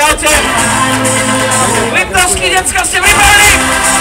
Pripravený? Liptovský decka, ste pripravení?